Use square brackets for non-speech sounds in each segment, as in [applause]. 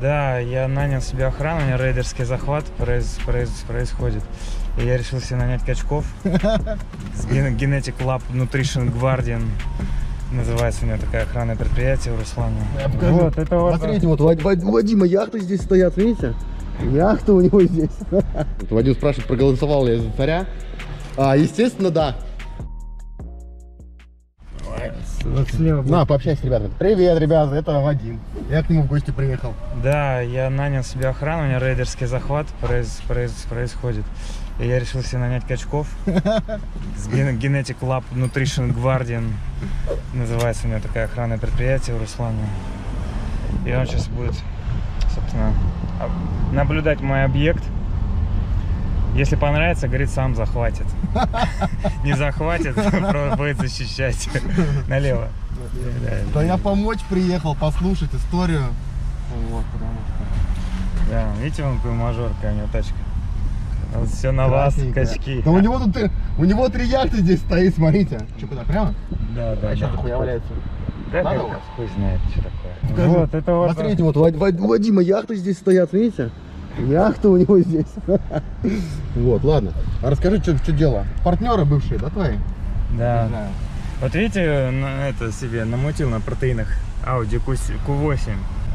Да, я нанял себе охрану, у меня рейдерский захват произ- произ- происходит. И я решил себе нанять качков. [laughs] Genetic Lab Nutrition Guardian. Называется у меня такое охранное предприятие у Руслана. Вот, это вот... Смотрите, вот Вадима яхты здесь стоят, видите? Яхта у него здесь. Вадим спрашивает, проголосовал ли я за царя. А, естественно, да. Вот слева будет- На, пообщайся с ребятами. Привет, ребята, это Вадим. Я к нему в гости приехал. Да, я нанял себе охрану, у меня рейдерский захват произ- произ- происходит. И я решил себе нанять качков. [laughs] С Gen- Genetic Lab Nutrition Guardian. Называется у меня такое охранное предприятие у Руслана. И он сейчас будет, собственно, об- наблюдать мой объект. Если понравится, говорит, сам захватит. [laughs] Не захватит, [laughs] просто будет защищать. [laughs] Налево. Да я помочь приехал, послушать историю. Вот, потому что... Да, видите, он какой мажорка, у него тачка. Все на вас, качки. Да у него тут, э, у него три яхты здесь стоит, смотрите. Че, куда, прямо? Да, да, А что да. захуя валяется? Да, Надо как- у вас? хуй знает, что такое. Вот, это вот. Смотрите, вот Вадима яхты здесь стоят, видите? Яхта у него здесь. [laughs] Вот, ладно. А расскажи, что дело? Партнеры бывшие, да, твои? Да. Не знаю. Вот видите, на- это себе намутил на протеинах Audi Q8.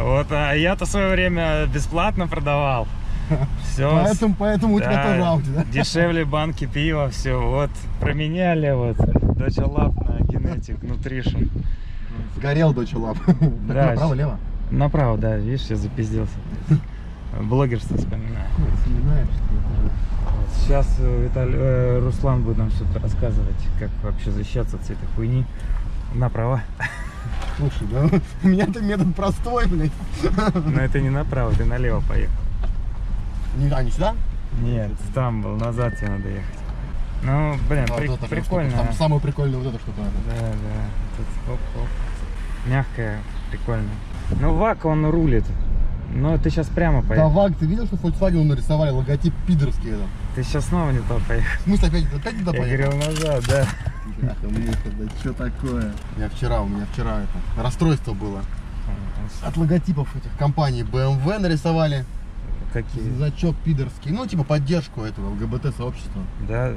Вот, а я-то в свое время бесплатно продавал. [laughs] Все. Поэтому, поэтому у тебя тоже Audi, да? Дешевле банки пива, все. Вот, променяли вот Dodge Lab на Genetic Nutrition. Сгорел дочь лап. Да. [laughs] Направо, лево? Направо, да, видишь, я запизделся. Блогерство вспоминаю. Вспоминаешь? Вот Сейчас э, Виталий, э, Руслан будет нам что-то рассказывать, как вообще защищаться от всей этой хуйни. Направо. Слушай, да [laughs] у меня-то метод простой, блядь. Но это не направо, ты налево поехал. Не, а, не сюда? Нет, там был, назад тебе надо ехать. Ну, блин, А, при- вот прикольно. Там самое прикольное вот эта штука. Да, да. Тут хоп-хоп. Мягкая, прикольно. Ну, ВАК, он рулит. Но ты сейчас прямо Да, поехал. Ваг, ты видел, что Volkswagen нарисовали логотип пидорский этот? Ты сейчас снова не то поехал. В смысле, опять, опять туда Я поехал? говорил назад, да. Да что такое? Я вчера, у меня вчера это, расстройство было. От логотипов этих компаний BMW нарисовали Какие? значок пидорский. Ну, типа поддержку этого ЛГБТ-сообщества. Да,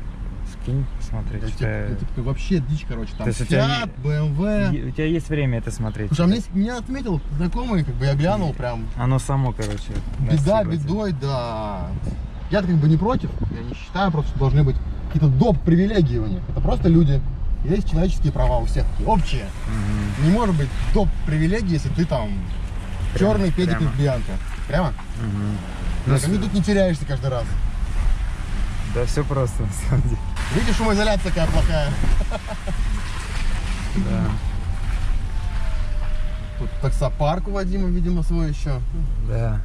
скинь, посмотреть. Это, что я- это, это вообще дичь, короче. Там тебя Fiat, BMW. У тебя есть время это смотреть? Слушай, а мне, меня отметил знакомый, как бы я глянул прям. Оно само, короче. Беда тебя. бедой, да. я как бы не против, я не считаю, просто что должны быть какие-то доп. привилегии у них. Это просто люди. Есть человеческие права у всех общие. Мгм. Не может быть доп. привилегий, если ты там Прямо, черный педик лесбиянка. Прямо? Мгм. Ну, Ну, ты тут не теряешься каждый раз. Да все просто, на самом деле. Видишь, шумоизоляция какая плохая. [laughs] Да. Тут таксопарк у Вадима, видимо, свой еще. Да.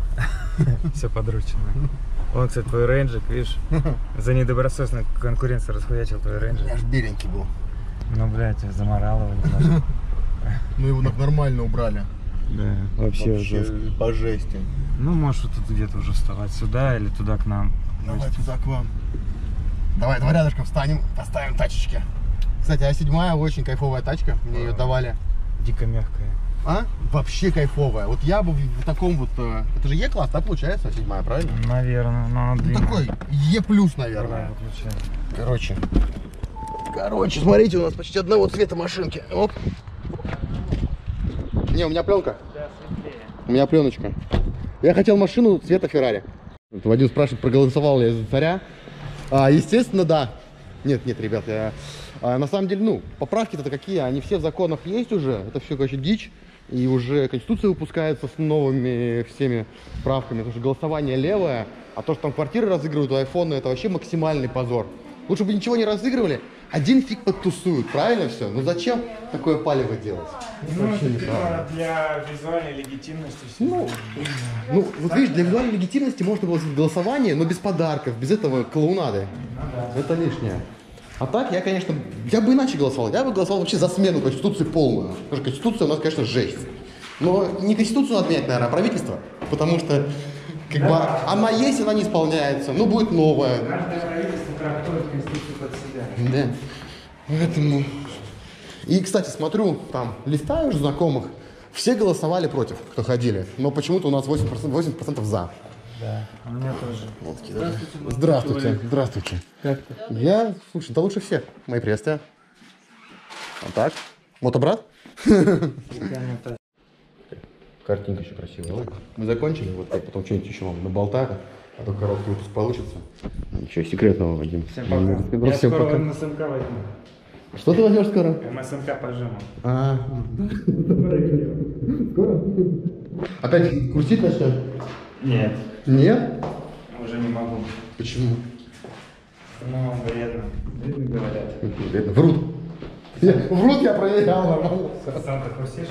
[laughs] Все подручно. Вон, кстати, твой рейнджик, видишь, за недобросовестную конкуренцию расхуячил твой рейнджик. Я ж беленький был. Ну, блядь, заморал [laughs] его немножко. Ну его нормально убрали. Да, вообще жестко. по жести. Ну, можешь вот тут где-то уже вставать сюда или туда к нам. Давай туда к вам. Давай, давай рядышком встанем, поставим тачечки. Кстати, а седьмая очень кайфовая тачка. Мне ее давали. Дико мягкая. А? Вообще кайфовая. Вот я бы в, таком вот... э, Это же Е-класс, да, получается, седьмая, правильно? Наверное, но она Ну такой Е плюс, наверное. Короче. Короче, смотрите, у нас почти одного цвета машинки. Оп. Не, у меня пленка. Да, светлее. У меня пленочка. Я хотел машину цвета Феррари. Вот Вадим спрашивает, проголосовал ли я за царя. А, естественно, да. Нет, нет, ребят, я... а, на самом деле, ну, поправки-то какие, они все в законах есть уже. Это все, короче, дичь. И уже Конституция выпускается с новыми всеми правками. Потому что голосование левое, а то, что там квартиры разыгрывают у айфона, это вообще максимальный позор. Лучше бы ничего не разыгрывали, один фиг подтусуют, правильно все? Ну зачем такое палево делать? Ну, Вообще это неправильно. для визуальной легитимности. всё. Ну, ну, вот видишь, для визуальной легитимности можно было сделать голосование, но без подарков, без этого клоунады. Это лишнее. А так, я, конечно, я бы иначе голосовал. Я бы голосовал вообще за смену Конституции полную. Потому что Конституция у нас, конечно, жесть. Но не Конституцию надо менять, наверное, а правительство. Потому что, как бы, она есть, она не исполняется. Ну, будет новая. Каждое правительство трактует Конституцию под себя. Да. Поэтому... И, кстати, смотрю, там, листаю уже знакомых, Все голосовали против, кто ходили, но почему-то у нас 8%, 80% за. Да, у меня тоже. Вот такие, да. Здравствуйте, здравствуйте. Как ты? Я, слушай, да лучше всех. Мои приветствия. Вот так. Мотобрат? Картинка еще красивая. Ой, Мы закончили, вот я потом что-нибудь еще вам наболтаю, а то короткий выпуск получится. Ничего секретного, Вадим. Всем Ну, пока. Я всем скоро пока. МСМК возьму. Что ты возьмешь скоро? МСМК пожиму. А, скоро? Опять крутить начнем? Нет, Нет? уже не могу. Почему? Ну, вредно. Вредно говорят. Вредно. Врут. Я- Врут я проверял, нормально. Сам ты хрустишь?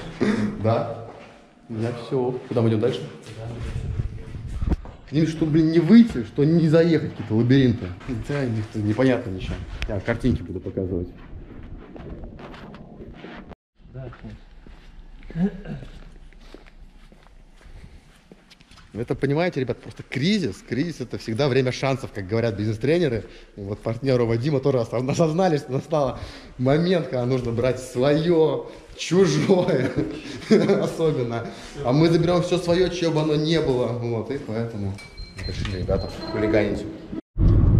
Да. У меня все. Куда мы идем дальше? К ним, что, блин, не выйти, что не заехать какие-то лабиринты. Да, непонятно ничего. Я картинки буду показывать. Это, понимаете, ребят, просто кризис. Кризис это всегда время шансов, как говорят бизнес-тренеры. Вот партнеру Вадима тоже осозна- [laughs] осознали, что настал момент, когда нужно брать свое, чужое, [laughs] особенно. А мы заберем все свое, чего бы оно не было. Вот, и поэтому решили, ребята, хулиганить.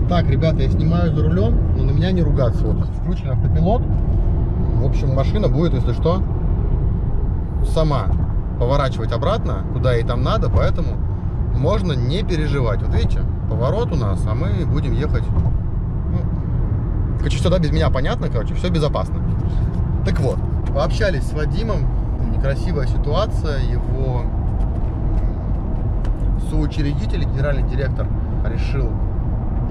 Так, ребята, я снимаю за рулем, но на меня не ругаться. Вот включен автопилот. В общем, машина будет, если что, сама поворачивать обратно, куда ей там надо, поэтому можно не переживать. Вот видите, поворот у нас, а мы будем ехать. Ну, короче, сюда без меня понятно, короче, все безопасно. Так вот, пообщались с Вадимом, некрасивая ситуация, его соучредитель, и генеральный директор решил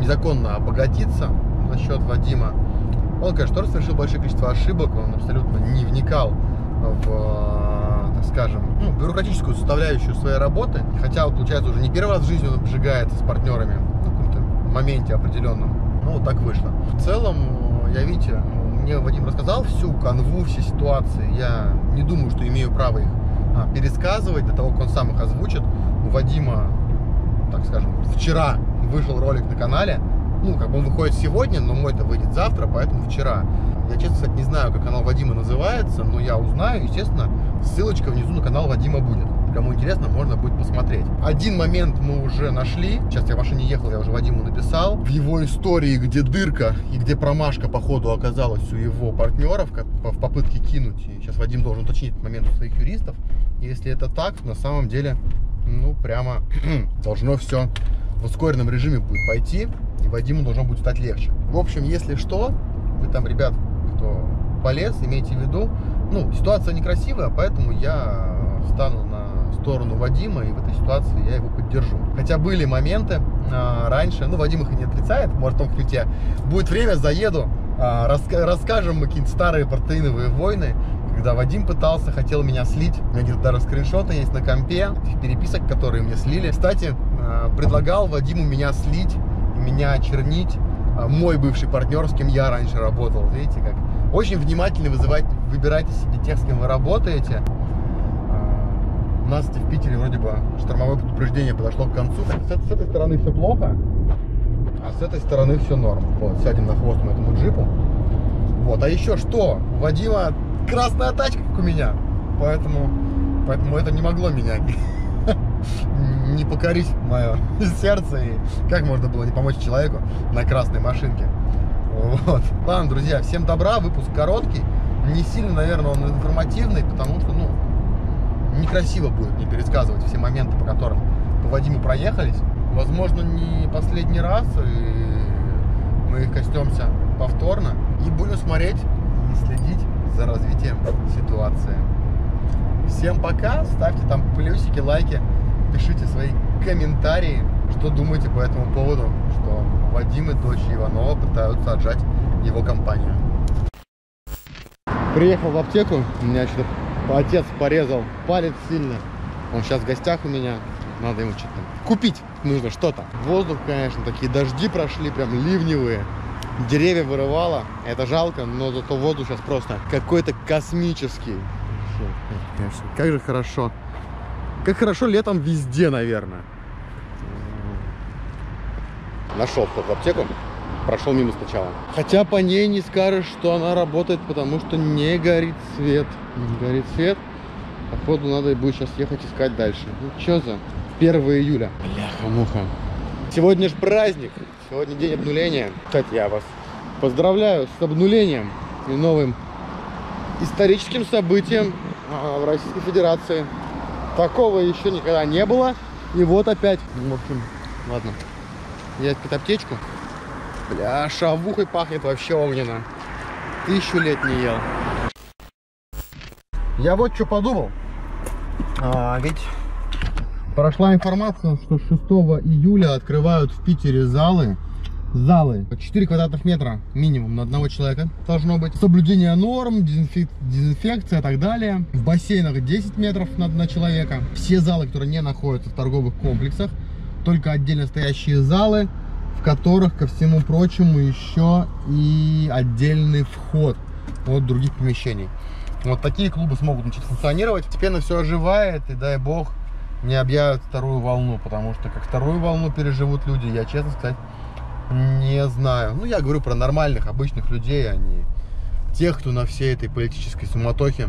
незаконно обогатиться за счет Вадима. Он, конечно, тоже совершил большое количество ошибок, он абсолютно не вникал в, скажем, ну, бюрократическую составляющую своей работы. Хотя, вот, получается, уже не первый раз в жизни он обжигается с партнерами ну, в каком-то моменте определенном. Ну, вот так вышло. В целом, я, видите, мне Вадим рассказал всю канву, все ситуации. Я не думаю, что имею право их а, пересказывать до того, как он сам их озвучит. У Вадима, так скажем, вчера вышел ролик на канале. Ну, как бы он выходит сегодня, но мой-то выйдет завтра, поэтому вчера. Я, честно сказать, не знаю, как канал Вадима называется, но я узнаю, естественно, ссылочка внизу на канал Вадима будет. Кому интересно, можно будет посмотреть. Один момент мы уже нашли. Сейчас я в машине ехал, я уже Вадиму написал. В его истории, где дырка и где промашка, походу, оказалась у его партнеров как в попытке кинуть. И сейчас Вадим должен уточнить этот момент у своих юристов. Если это так, на самом деле, ну, прямо [clears throat] должно все в ускоренном режиме будет пойти, и Вадиму должно будет стать легче. В общем, если что, вы там, ребят, кто полез, имейте в виду, ну, ситуация некрасивая, поэтому я встану на сторону Вадима, и в этой ситуации я его поддержу. Хотя были моменты а, раньше, ну, Вадим их и не отрицает, может, он тебе будет время, заеду, а, раска- расскажем мы какие-нибудь старые протеиновые войны, когда Вадим пытался, хотел меня слить. У меня где-то даже скриншоты есть на компе, этих переписок, которые мне слили. Кстати, а, предлагал Вадиму меня слить, меня очернить. А, Мой бывший партнер, с кем я раньше работал, видите как. Очень внимательно вызывать, выбирайте себе тех, с кем вы работаете. А, У нас в Питере вроде бы штормовое предупреждение подошло к концу. С, с этой стороны все плохо, а с этой стороны все норм. Вот, сядем на хвост мы этому джипу. Вот, а еще что? У Вадима красная тачка, как у меня. Поэтому, поэтому это не могло меня [laughs] не покорить мое [laughs] сердце. И как можно было не помочь человеку на красной машинке? Вот. Ладно, друзья, всем добра. Выпуск короткий. Не сильно, наверное, он информативный, потому что, ну, некрасиво будет не пересказывать все моменты, по которым по Вадиму проехались. Возможно, не последний раз, и мы костемся повторно и будем смотреть и следить за развитием ситуации. Всем пока, ставьте там плюсики, лайки, пишите свои комментарии, что думаете по этому поводу, что Вадим и дочь Иванова пытаются отжать его компанию. Приехал в аптеку, у меня что-то отец порезал палец сильно. Он сейчас в гостях у меня, надо ему что-то купить нужно что-то. Воздух, конечно, такие дожди прошли, прям ливневые. Деревья вырывало, это жалко, но зато воздух сейчас просто какой-то космический. Конечно, Как же хорошо. Как хорошо летом везде, наверное. Нашел в аптеку. Прошел мимо сначала. Хотя по ней не скажешь, что она работает, потому что не горит свет. Не горит свет. Походу надо будет сейчас ехать искать дальше. Ну что за 1 июля? Бляха-муха. Сегодня же праздник. Сегодня день обнуления. Кстати, я вас поздравляю с обнулением и новым историческим событием а, в Российской Федерации. Такого еще никогда не было. И вот опять. В общем, ладно. Пить аптечку. Бля, шавухой пахнет вообще огненно. Тысячу лет не ел. Я вот что подумал. А, ведь прошла информация, что 6 июля открывают в Питере залы. Залы. 4 квадратных метра минимум на одного человека должно быть. Соблюдение норм, дезинфек- дезинфекция и так далее. В бассейнах 10 метров на, на человека. Все залы, которые не находятся в торговых комплексах. Только отдельно стоящие залы, в которых, ко всему прочему, еще и отдельный вход от других помещений. Вот такие клубы смогут начать функционировать. Постепенно все оживает, и дай бог не объявят вторую волну, потому что как вторую волну переживут люди, я, честно сказать, не знаю. Ну, я говорю про нормальных, обычных людей, а не тех, кто на всей этой политической суматохе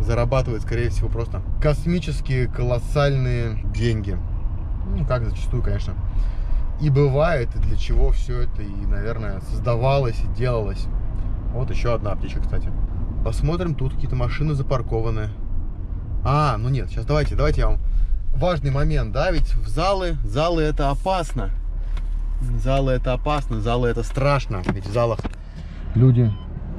зарабатывает, скорее всего, просто космические, колоссальные деньги. Ну, как зачастую, конечно, и бывает, и для чего все это, и, наверное, создавалось и делалось. Вот еще одна аптечка, кстати. Посмотрим, тут какие-то машины запаркованы. А, ну нет, сейчас давайте, давайте я вам... Важный момент, да, ведь в залы, залы это опасно. Залы это опасно, залы это страшно. Ведь в залах люди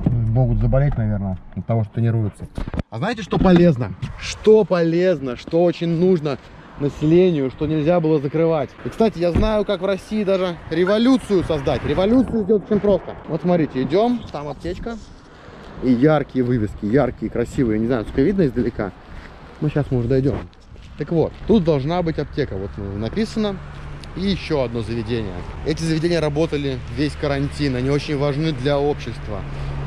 могут заболеть, наверное, от того, что тренируются. А знаете, что полезно? Что полезно, что очень нужно населению, что нельзя было закрывать. И, кстати, я знаю, как в России даже революцию создать. Революцию сделать очень просто. Вот смотрите, идем, там аптечка. И яркие вывески, яркие, красивые. Не знаю, сколько видно издалека. Ну, сейчас уже дойдем. Так вот, тут должна быть аптека. Вот написано. И еще одно заведение. Эти заведения работали весь карантин. Они очень важны для общества.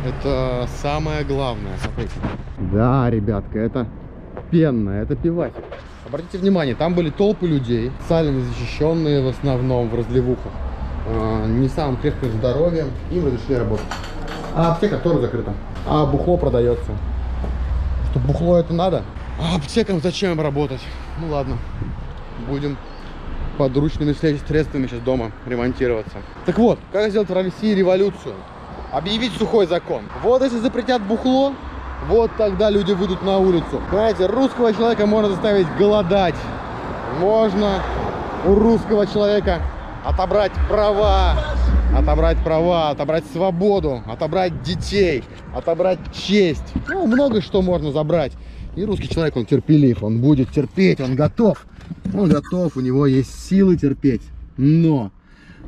Это самое главное. Смотрите. Да, ребятка, это пенное, это пивасик. Обратите внимание, там были толпы людей, социально защищенные в основном в разливухах, э, не самым крепким здоровьем, им разрешили работать. А аптека тоже закрыта. А бухло продается. Что бухло это надо? А аптекам зачем работать? Ну ладно, будем подручными средствами сейчас дома ремонтироваться. Так вот, как сделать в России революцию? Объявить сухой закон. Вот если запретят бухло, вот тогда люди выйдут на улицу. Понимаете, русского человека можно заставить голодать. Можно у русского человека отобрать права, отобрать права, отобрать свободу, отобрать детей, отобрать честь. Ну, много что можно забрать. И русский человек, он терпелив, он будет терпеть, он готов. Он готов, у него есть силы терпеть. Но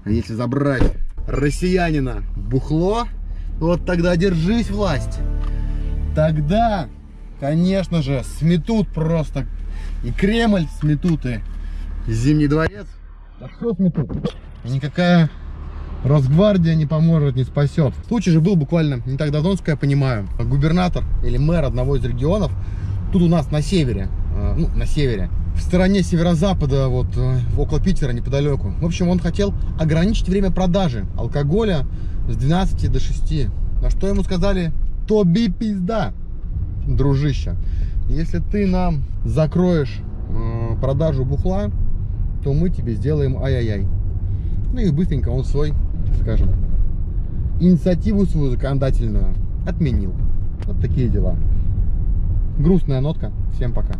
если забрать россиянина бухло, вот тогда держись, власть. Тогда, конечно же, сметут просто и Кремль сметут, и Зимний дворец. Да что сметут? Никакая Росгвардия не поможет, не спасет. Случай же был буквально не так давно, я понимаю. Губернатор или мэр одного из регионов, тут у нас на севере, э, ну, на севере, в стороне северо-запада, вот э, около Питера, неподалеку. В общем, он хотел ограничить время продажи алкоголя с 12 до 6. На что ему сказали, тоби пизда, дружище. Если ты нам закроешь э, продажу бухла, то мы тебе сделаем ай-яй-яй. Ну и быстренько он свой, скажем, инициативу свою законодательную отменил. Вот такие дела. Грустная нотка. Всем пока.